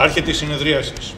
Άρχεται η συνεδρίασης.